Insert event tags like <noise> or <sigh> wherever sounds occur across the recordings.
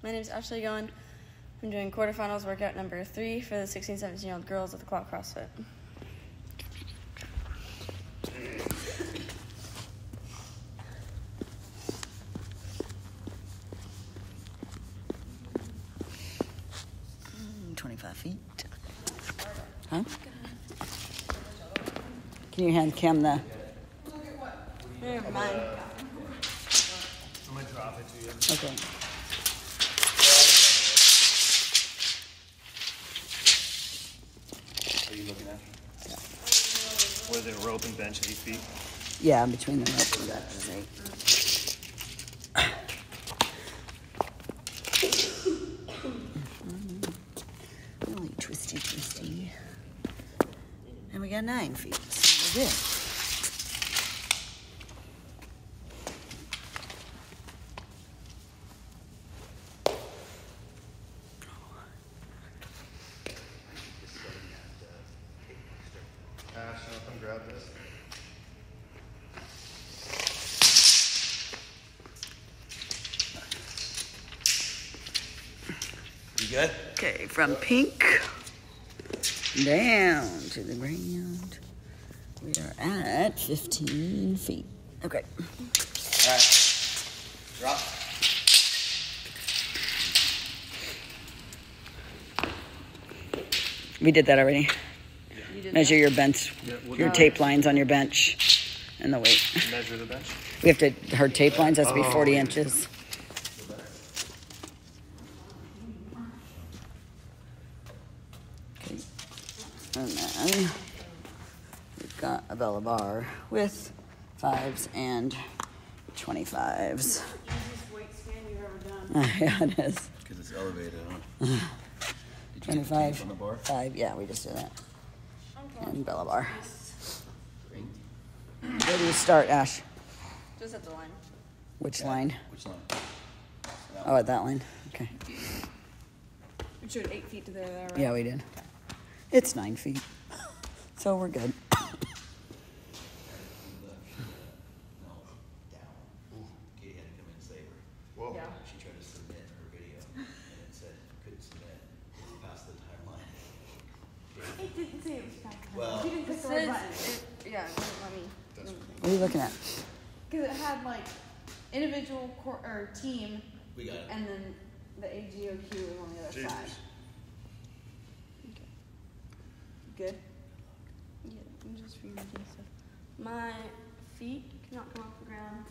My name is Ashli Gowin. I'm doing quarterfinals workout number three for the 16, 17 year old girls at the Clock CrossFit. Mm, 25 feet. Huh? Can you hand Cam the. Never mind. I'm gonna drop it to you. Okay. Is it, rope and bench, eight feet? Yeah, between the rope and eight. <coughs> Really twisty, twisty. And we got nine feet. So we're good. Ash, I'll come grab this. You good? Okay, from pink down to the ground. We are at 15 feet. Okay. All right. Drop. We did that already. You Measure that? your bench, Yeah, we'll your tape lines on your bench, and the weight. Measure the bench. We have to, her tape lines has to be 40 inches. Okay. And then we've got a bar with fives and 25s. Easiest weight span you've ever done. yeah, it is. Because it's elevated, huh? <laughs> Did you get the 25, on the bar? 5, yeah, we just did that. And Bella bar. Great. Where do you start, Ash? Just at the line. Which line? Which line? Oh, at that line. Okay. We showed eight feet to there, there, right? Yeah, we did. It's nine feet. <laughs> So we're good. No, down. Katie had to come in and save her. Whoa. Yeah. She tried to submit her video and it said couldn't submit. It's past the timeline. It didn't say it was back then. Well- She didn't It click the right says, button. it, yeah, it doesn't let me. What are you looking at? Because it had like individual cor- or team, We got it. and then the AGOQ was on the other Jesus. side. Good. Yeah, I'm just reading stuff. My feet cannot come off the ground,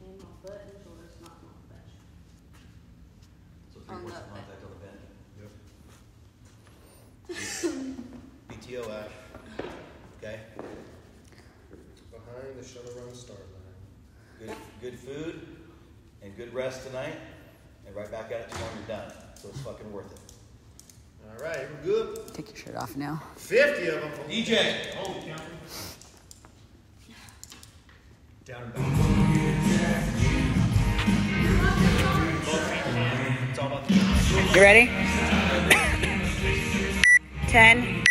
and my butt and shoulders cannot come off the bench. So three On points of the- contact on the bench. Yep. BTO Okay? Behind the shuttle run start line. Good, good food and good rest tonight. And right back at it tomorrow you're done. So it's fucking worth it. All right, we're good. Take your shirt off now. 50 of them. DJ! Down and back. It's all about the You ready? <coughs> 10,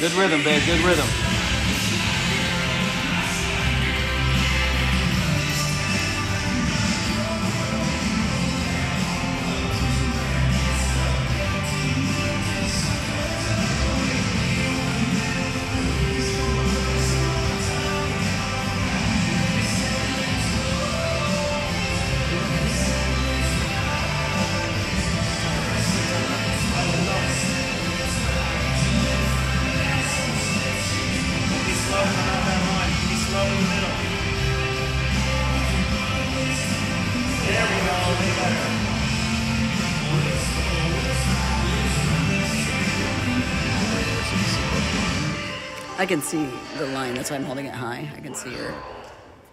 Good rhythm, babe. Good rhythm. I can see the line. That's why I'm holding it high. I can see her.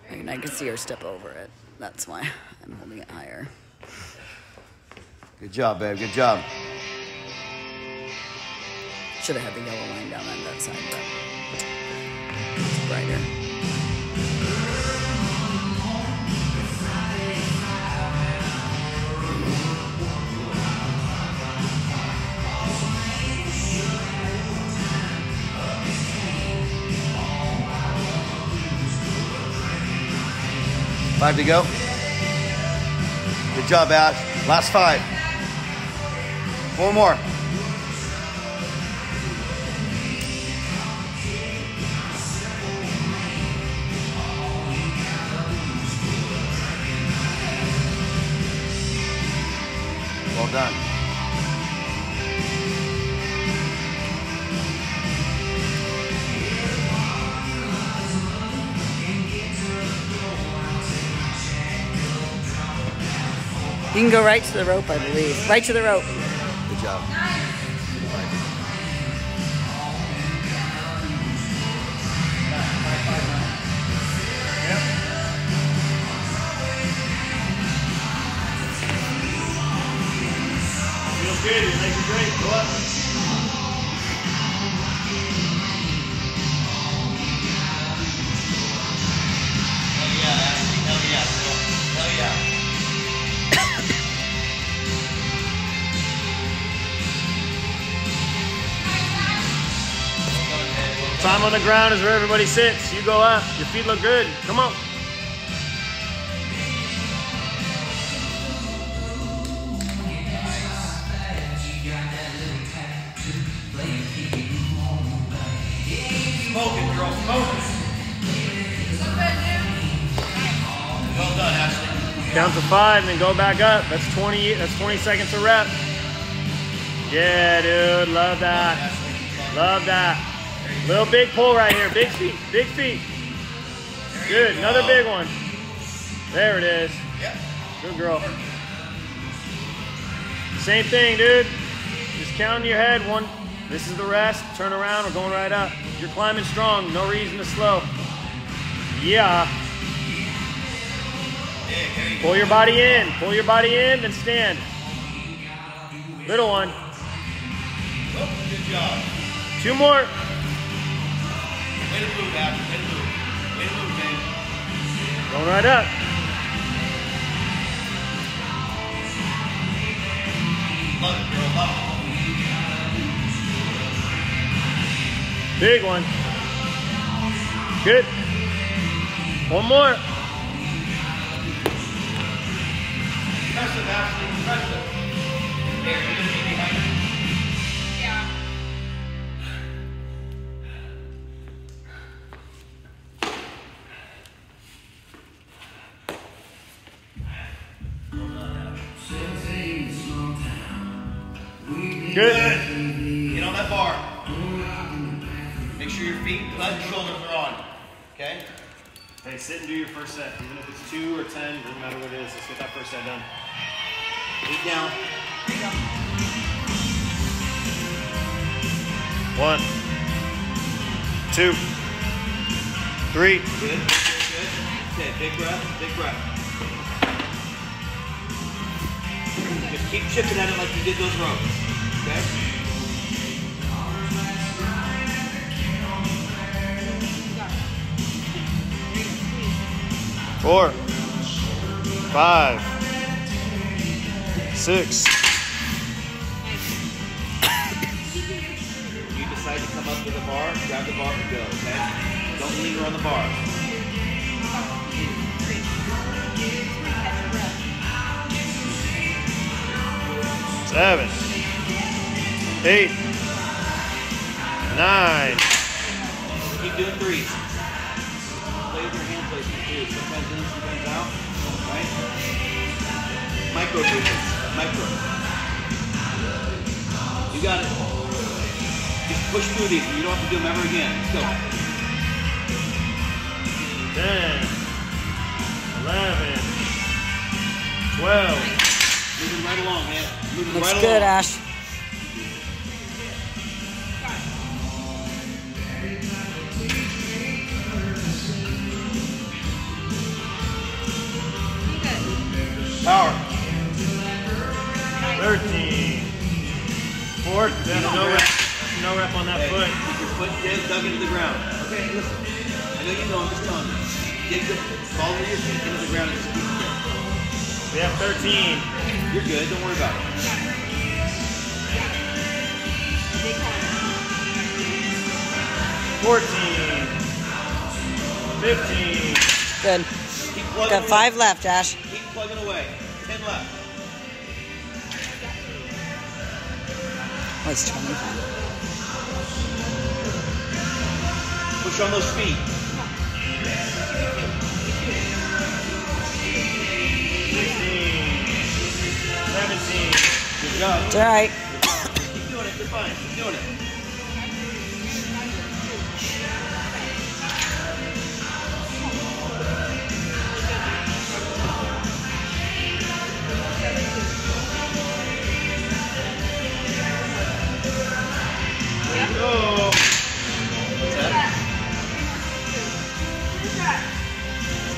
I can, I can see her step over it. That's why I'm holding it higher. Good job, babe. Good job. Should have had the yellow line down on that side, but it's brighter. Five to go. Good job, Ash. Last five. Four more. You can go right to the rope, I believe. Right to the rope. Good job. Time on the ground is where everybody sits. You go up. Your feet look good. Come on. Smoking, girl, smoking. Well done, Ashli. Count to five and then go back up. That's 20. That's 20 seconds a rep. Yeah, dude. Love that. Love that. Little big pull right here. Big feet. Big feet. Good. Another big one. There it is. Good girl. Same thing, dude. Just count in your head. One. This is the rest. Turn around. We're going right up. You're climbing strong. No reason to slow. Yeah. Pull your body in. Pull your body in, then stand. Little one. Good job. Two more. Way to move, Ash. Way to move. Way to move, babe. Going right up. Big one. Good. One more. Press it, Ashli. Press it. There, be behind it. Good. Get on that bar. Make sure your feet, butt, and shoulders are on. Okay? Hey, sit and do your first set. Even if it's two or ten, doesn't matter what it is. Let's get that first set done. Feet down. Eight down. One, two, three. Good. Good. Good. Okay, big breath. Big breath. Just keep chipping at it like you did those ropes. Four, five, six. you decide to come up to the bar, grab the bar and go, okay? Don't linger on the bar. Seven eight, nine. Keep doing threes. Play with your hand placement too. Sometimes in, sometimes out. Right? Micro movements. Micro. You got it. Just push through these. And you don't have to do them ever again. Let's go. 10, 11, 12. Moving right along, man. Moving Looks right good, along. Ash. Dug into the ground. Okay, listen. I know you know, I'm just telling you. Dig the ball with your feet into the ground and just keep it there. We have 13. You're good. Don't worry about it. 14. 15. Good. Keep plugging Got away. five left, Ash. Keep plugging away. Ten left. What's 25? Push on those feet. 16. 17. Good job. It's all right. Keep doing it. You're fine. Keep doing it.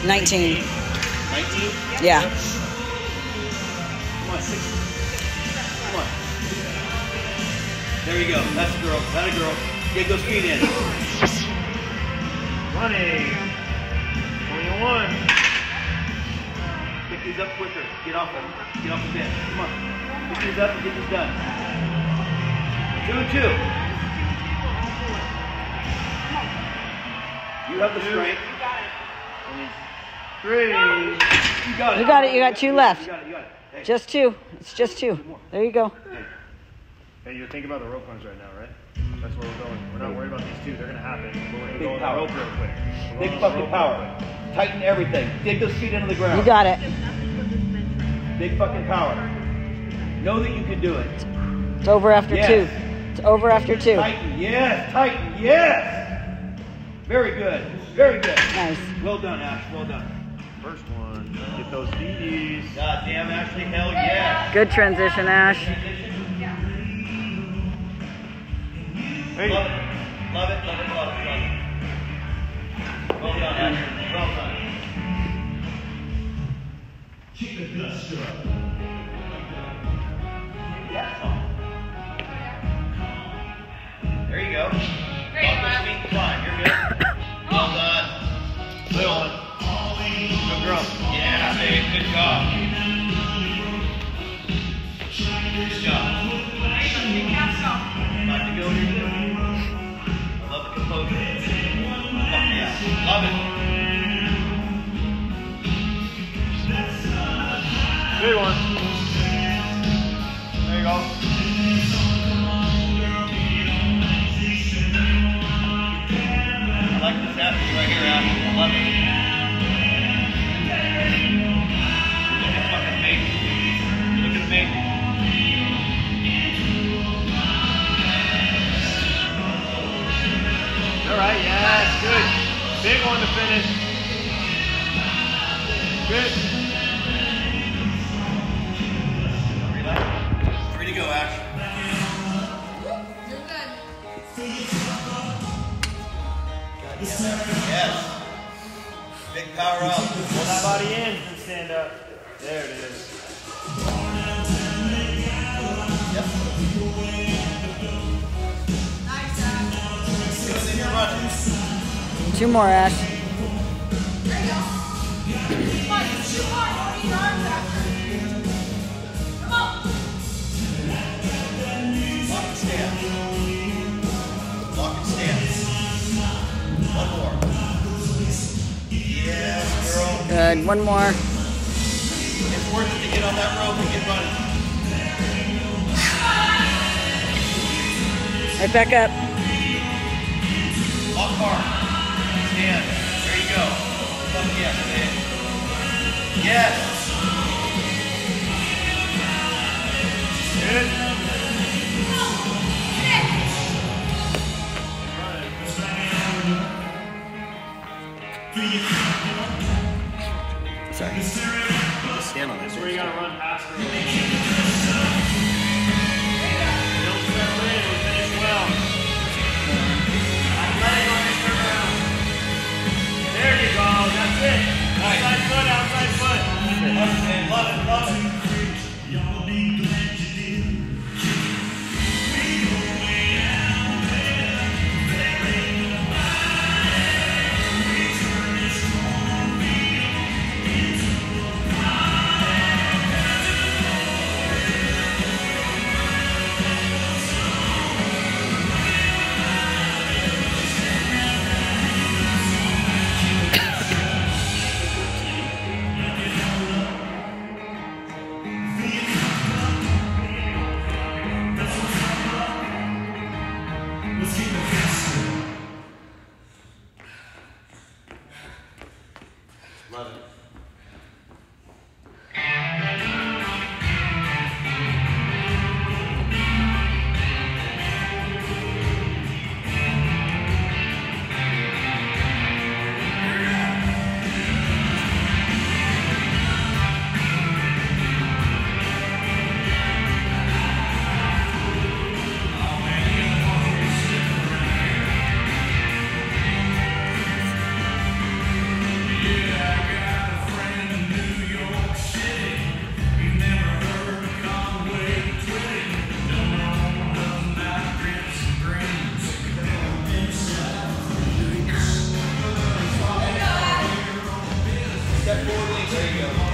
19. 19? Yeah. Come on, six. Come on. There you go. That's a girl. That a girl. Get those feet in. 20. 21. Pick these up quicker. Get off them. Get off the bench. Come on. Pick these up and get these done. Two and two. You have the strength. Three. You got it. You got it. You got two left. You got it. You got it. Hey, Just two. It's just two. There you go. Hey, you're thinking about the rope runs right now, right? That's where we're going. We're not worried about these two. They're going to happen. But we're going to Big go on power. the rope real quick. Big going on the fucking power. quick. Tighten everything. Dig those feet into the ground. You got it. Big fucking power. Know that you can do it. It's over after Yes. two. It's over after two. Tighten. Yes. Tighten. Yes. Very good. Very good. Nice. Well done, Ash. Well done. First one. Get those DDs. God damn, Ashli. Hell yeah. Good transition, Ash. Hey. Love it. Love it. Love it. Love it. Love it. Well done, Ashli. Well done. Yeah. There Good. Big one to finish. Good. Free to go, Ash. You're good. Yes. Big power up. Pull that body in and stand up. There it is. Yep. Nice. Good, then you're running. Two more, Ash. Good. One more. It's worth it to get on that rope and get running. Right back up. Lock hard. Stand. There you go. Come again. Stand. Yes. Good. Sorry. Stand on this. Where you gotta run past Love it. Love Love it. Step forward. There you go.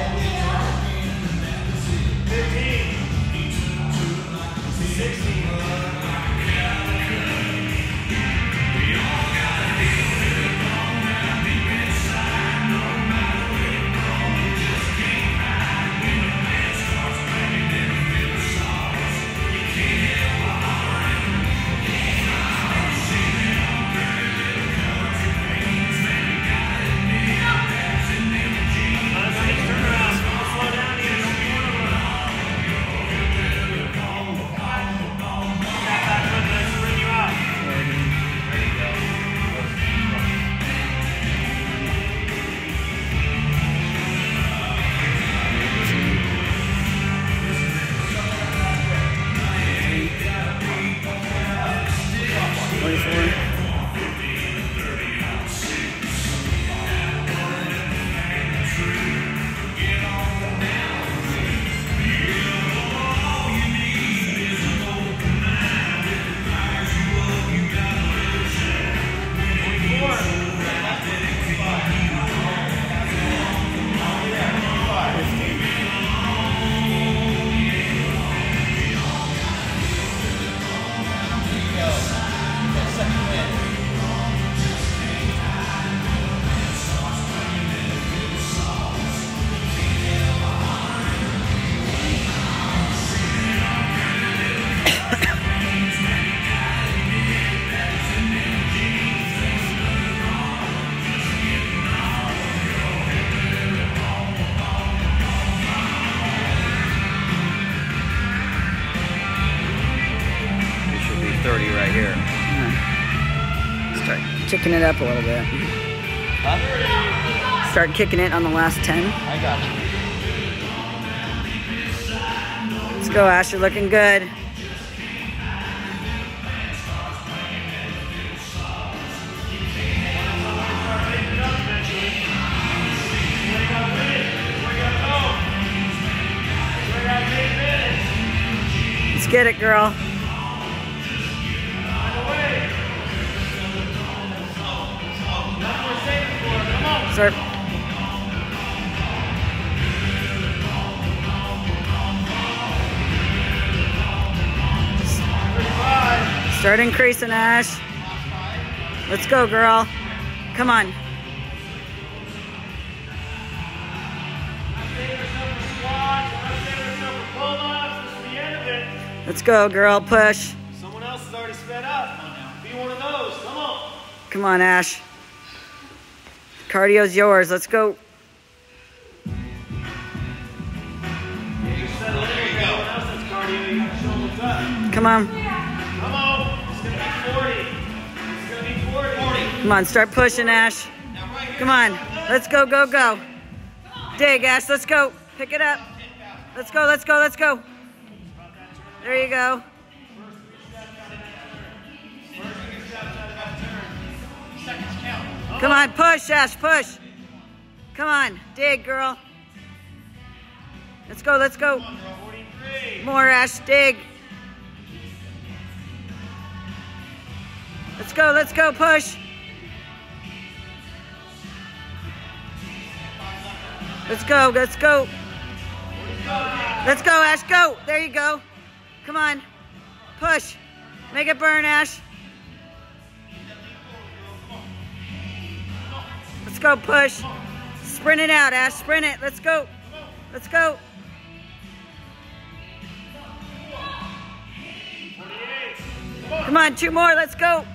Kicking it up a little bit. Huh? Start kicking it on the last ten. I got you. Let's go, Ash. You're looking good. Let's get it, girl. sir. Start increasing, Ash. Let's go, girl. Come on. Let's go, girl. Push. Someone else has already sped up. Come on, Come on Ash. Cardio's yours. Let's go. Come on. Come on. It's gonna be 40. It's gonna be 40. 40. Come on. Start pushing, Ash. Come on. Let's go, go, go. Dig, Ash. Let's go. Pick it up. Let's go, let's go, let's go. There you go. Come on, push, Ash, push. Come on, dig, girl. Let's go, let's go. More, Ash, dig. Let's go, let's go, push. Let's go, let's go. Let's go, Ash, go. There you go. Come on. Push. Make it burn, Ash. Let's go, push. Sprint it out, Ash. Sprint it. Let's go. Let's go. Come on, two more. Let's go.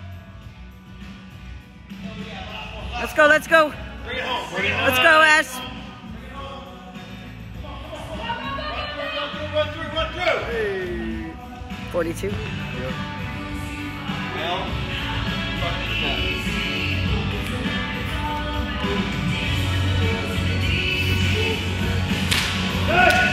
Let's go, let's go. Let's go, Ash. Run Good.